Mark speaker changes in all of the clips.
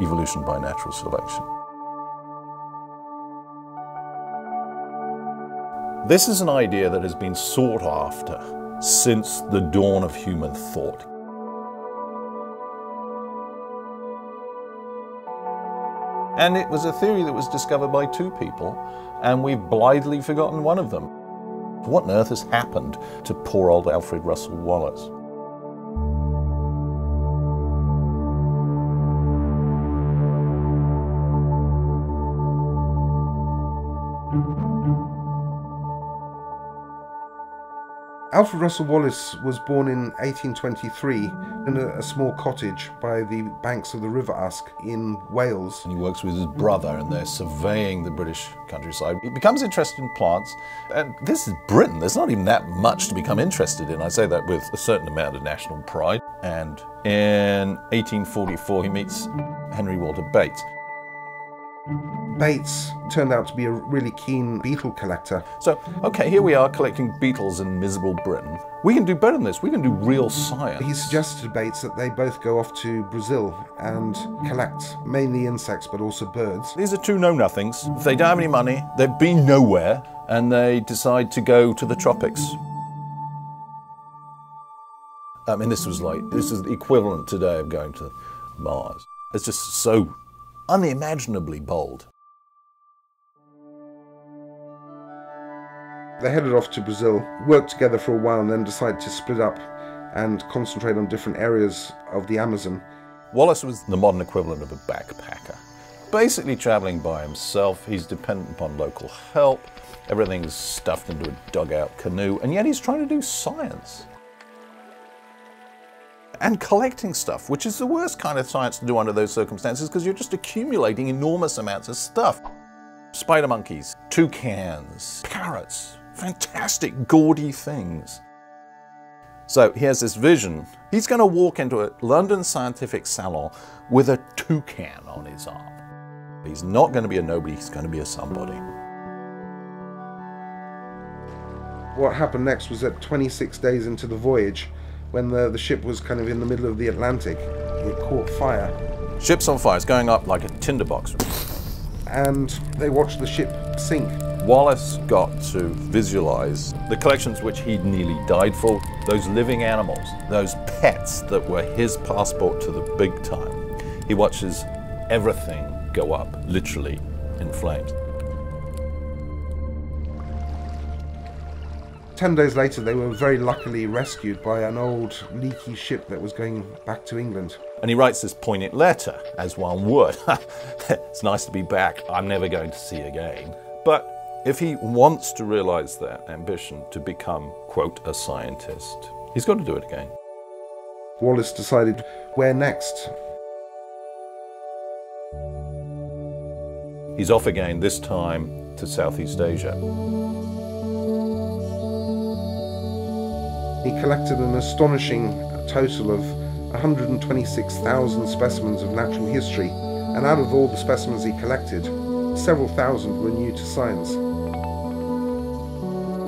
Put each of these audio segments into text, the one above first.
Speaker 1: evolution by natural selection. This is an idea that has been sought after since the dawn of human thought. And it was a theory that was discovered by two people, and we've blithely forgotten one of them. What on earth has happened to poor old Alfred Russel Wallace?
Speaker 2: Alfred Russel Wallace was born in 1823 in a, a, small cottage by the banks of the River Usk in Wales.
Speaker 1: And he works with his brother and they're surveying the British countryside. He becomes interested in plants. And this is Britain. There's not even that much to become interested in. I say that with a certain amount of national pride. And in 1844, he meets Henry Walter Bates.
Speaker 2: Bates turned out to be a really keen beetle collector.
Speaker 1: So, okay, here we are collecting beetles in miserable Britain. We can do better than this. We can do real science.
Speaker 2: He suggested to Bates that they both go off to Brazil and collect mainly insects but also birds.
Speaker 1: These are two know-nothings. If they don't have any money, they've been nowhere, and they decide to go to the tropics. I mean, this was like, this is the equivalent today of going to Mars. It's just so unimaginably bold.
Speaker 2: They headed off to Brazil, worked together for a while, and then decided to split up and concentrate on different areas of the Amazon.
Speaker 1: Wallace was the modern equivalent of a backpacker. Basically traveling by himself, he's dependent upon local help, everything's stuffed into a dugout canoe, and yet he's trying to do science. And collecting stuff, which is the worst kind of science to do under those circumstances because you're just accumulating enormous amounts of stuff. Spider monkeys, toucans, parrots, fantastic, gaudy things. So he has this vision. He's going to walk into a London scientific salon with a toucan on his arm. He's not going to be a nobody, he's going to be a somebody.
Speaker 2: What happened next was that 26 days into the voyage, when the, the ship was kind of in the middle of the Atlantic, it caught fire.
Speaker 1: Ship's on fire, it's going up like a tinderbox.
Speaker 2: And they watched the ship sink.
Speaker 1: Wallace got to visualize the collections which he'd nearly died for, those living animals, those pets that were his passport to the big time. He watches everything go up, literally, in flames.
Speaker 2: Ten days later, they were very luckily rescued by an old leaky ship that was going back to England.
Speaker 1: And he writes this poignant letter, as one would. it's nice to be back. I'm never going to see again. But if he wants to realize that ambition to become, quote, a scientist, he's got to do it again.
Speaker 2: Wallace decided where next?
Speaker 1: He's off again, this time to Southeast Asia.
Speaker 2: He collected an astonishing total of 126,000 specimens of natural history, and out of all the specimens he collected, several thousand were new to science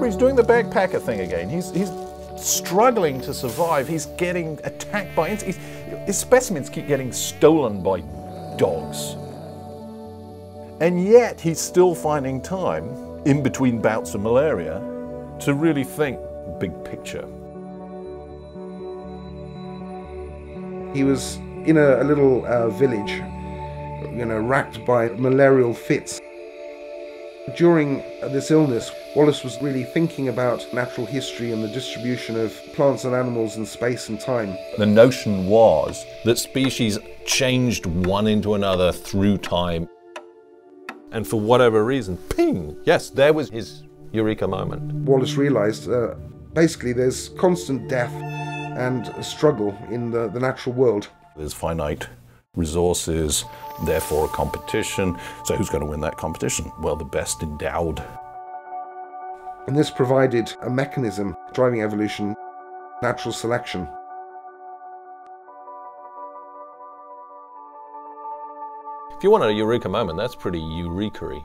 Speaker 1: he's doing the backpacker thing again. He's, he's struggling to survive. He's getting attacked by insects. His specimens keep getting stolen by dogs. And yet he's still finding time in between bouts of malaria to really think big picture.
Speaker 2: He was in a, a little uh, village, you know, racked by malarial fits. During this illness, Wallace was really thinking about natural history and the distribution of plants and animals in space and time.
Speaker 1: The notion was that species changed one into another through time. And for whatever reason, ping, yes, there was his eureka moment.
Speaker 2: Wallace realized uh, basically there's constant death and struggle in the, the natural world.
Speaker 1: There's finite resources, therefore a competition. So who's going to win that competition? Well, the best endowed.
Speaker 2: And this provided a mechanism driving evolution, natural selection.
Speaker 1: If you want a eureka moment, that's pretty eureka -y.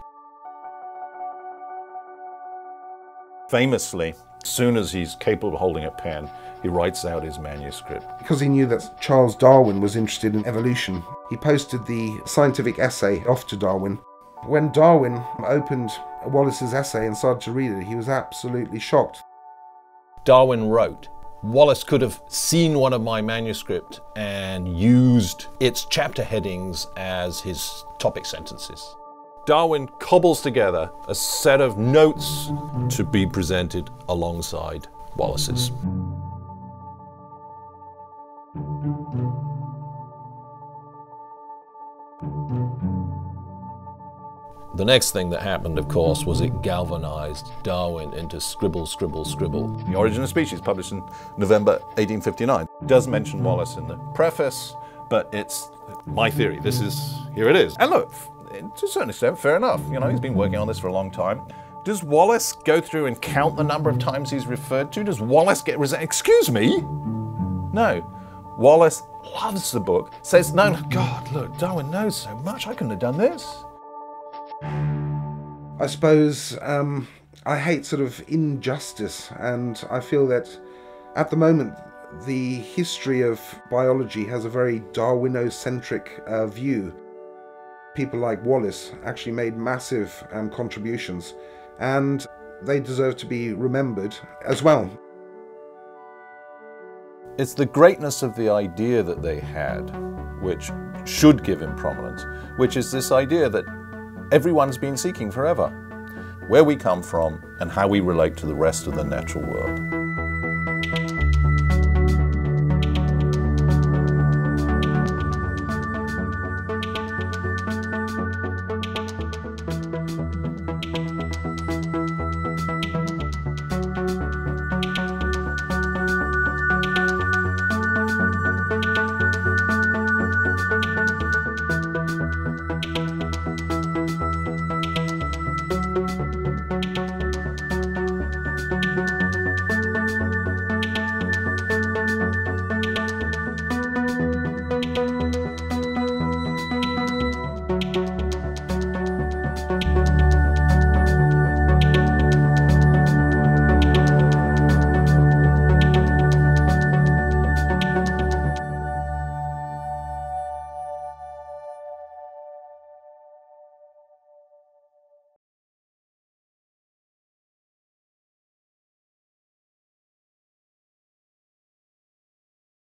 Speaker 1: Famously, As soon as he's capable of holding a pen, he writes out his manuscript.
Speaker 2: Because he knew that Charles Darwin was interested in evolution, he posted the scientific essay off to Darwin. When Darwin opened Wallace's essay and started to read it, he was absolutely shocked.
Speaker 1: Darwin wrote, Wallace could have seen one of my manuscript and used its chapter headings as his topic sentences. Darwin cobbles together a set of notes to be presented alongside Wallace's. The next thing that happened, of course, was it galvanized Darwin into scribble, scribble, scribble. The Origin of Species, published in November 1859, does mention Wallace in the preface, but it's my theory. This is, here it is. And look, to a certain extent, fair enough. You know, he's been working on this for a long time. Does Wallace go through and count the number of times he's referred to? Does Wallace get resent? Excuse me? No. Wallace loves the book, says, No, no, God, look, Darwin knows so much. I couldn't have done this.
Speaker 2: I suppose um, I hate sort of injustice, and I feel that at the moment the history of biology has a very Darwinocentric uh, view. People like Wallace actually made massive um, contributions, and they deserve to be remembered as well.
Speaker 1: It's the greatness of the idea that they had which should give him prominence, which is this idea that everyone's been seeking forever where we come from and how we relate to the rest of the natural world.